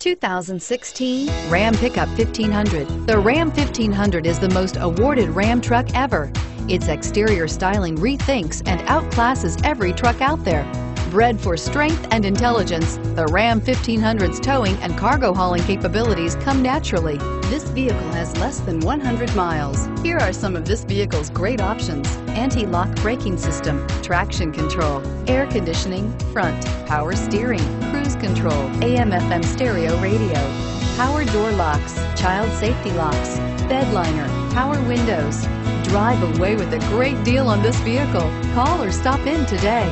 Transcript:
2016 Ram Pickup 1500. The Ram 1500 is the most awarded Ram truck ever. Its exterior styling rethinks and outclasses every truck out there. Bred for strength and intelligence, the Ram 1500's towing and cargo hauling capabilities come naturally. This vehicle has less than 100 miles. Here are some of this vehicle's great options. Anti-lock braking system, traction control, air conditioning, front, power steering, control, AM FM stereo radio, power door locks, child safety locks, bed liner, power windows. Drive away with a great deal on this vehicle. Call or stop in today.